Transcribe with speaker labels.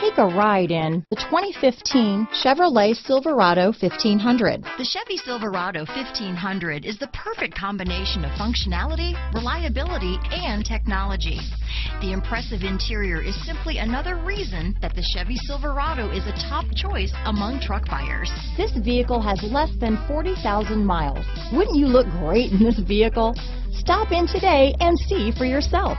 Speaker 1: Take a ride in the 2015 Chevrolet Silverado 1500.
Speaker 2: The Chevy Silverado 1500 is the perfect combination of functionality, reliability, and technology. The impressive interior is simply another reason that the Chevy Silverado is a top choice among truck buyers.
Speaker 1: This vehicle has less than 40,000 miles. Wouldn't you look great in this vehicle? Stop in today and see for yourself.